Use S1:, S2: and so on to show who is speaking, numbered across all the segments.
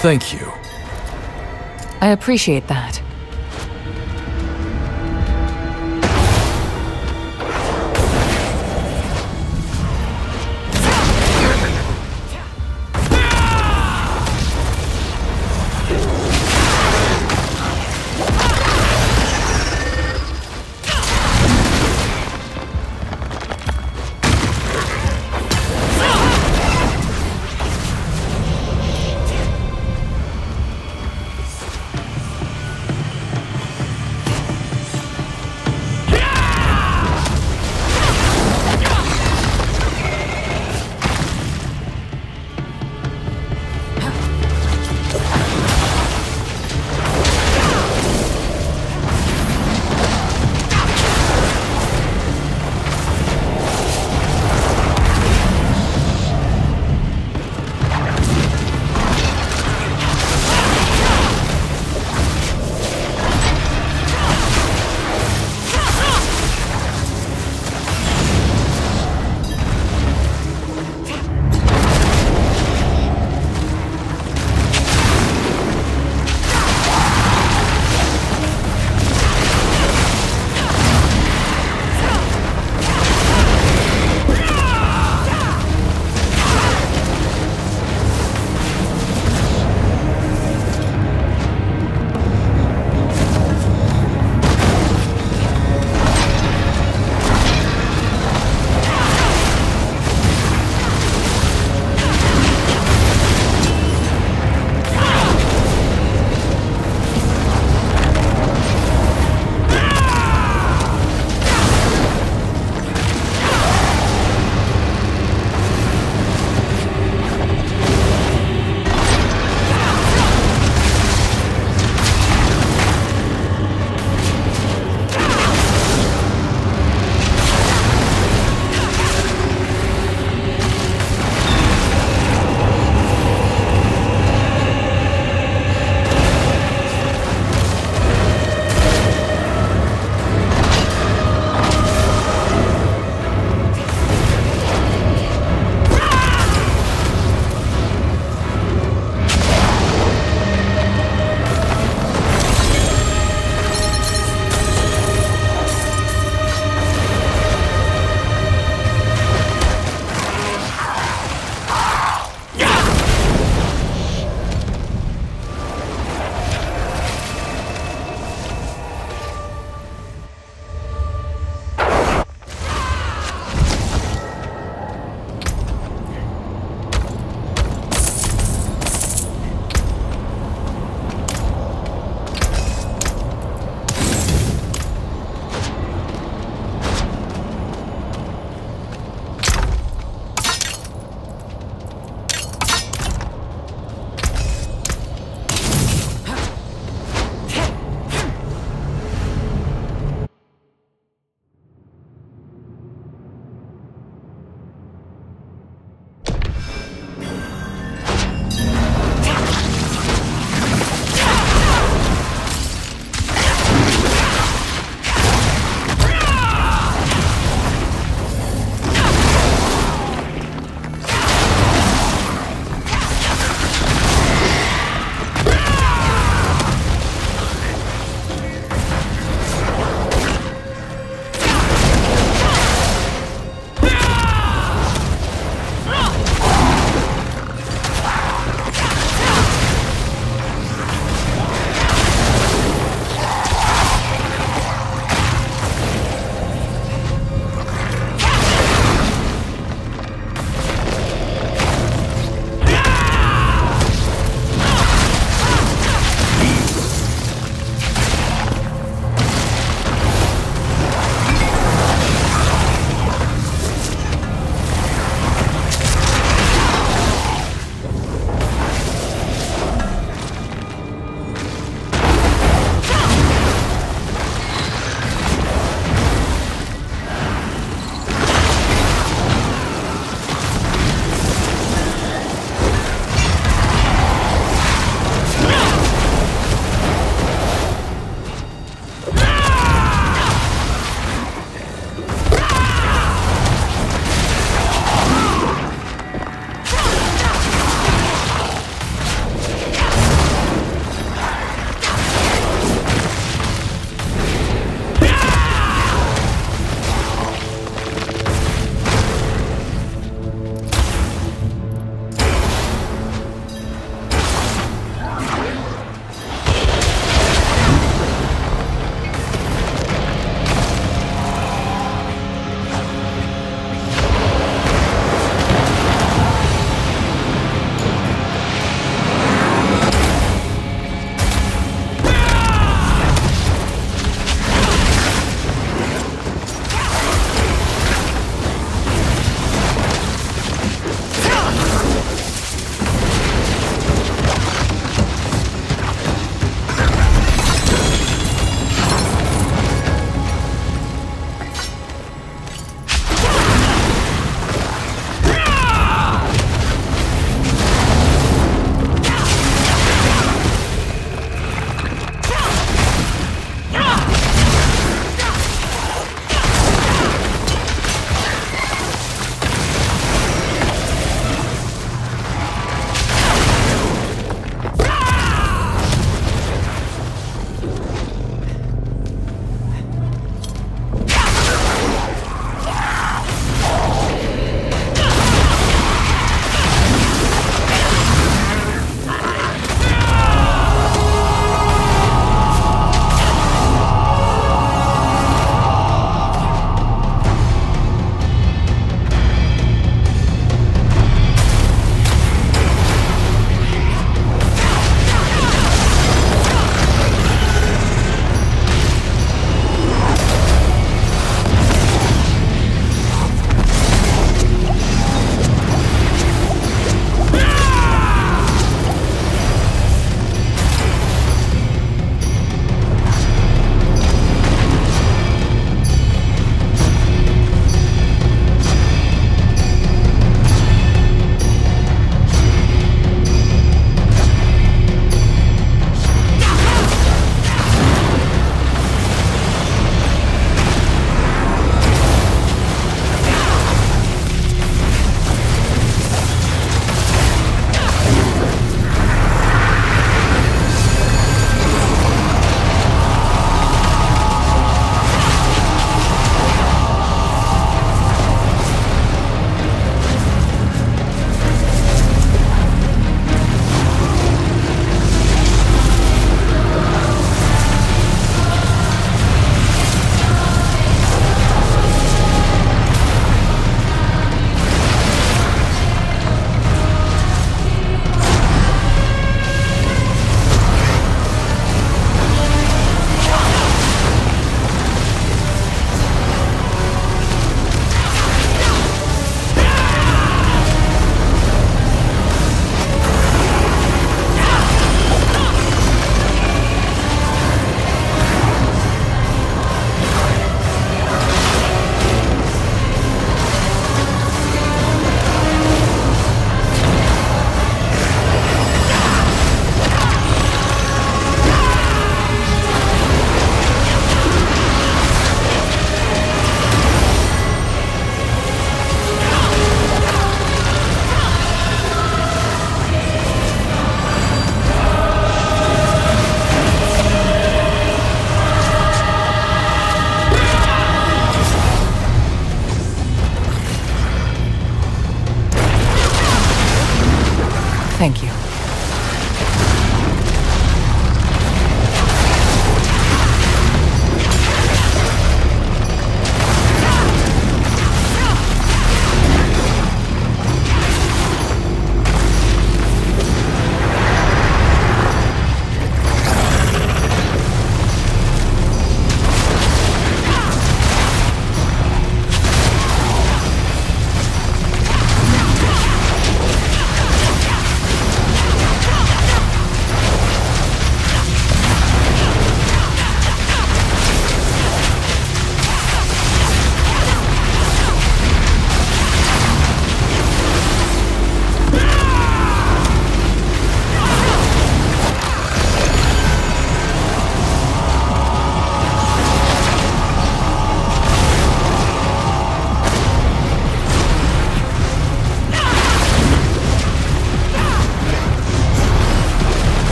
S1: Thank you.
S2: I appreciate that.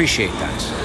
S1: Appreciate that.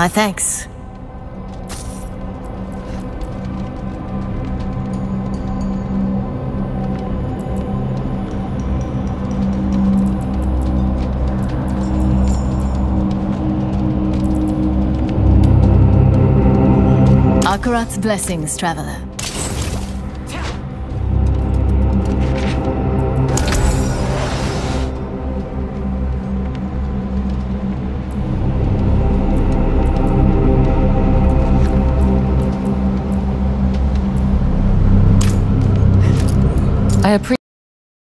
S3: My thanks. Akarat's blessings, traveler.